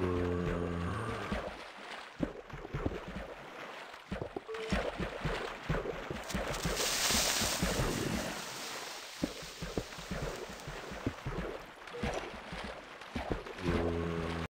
Mm.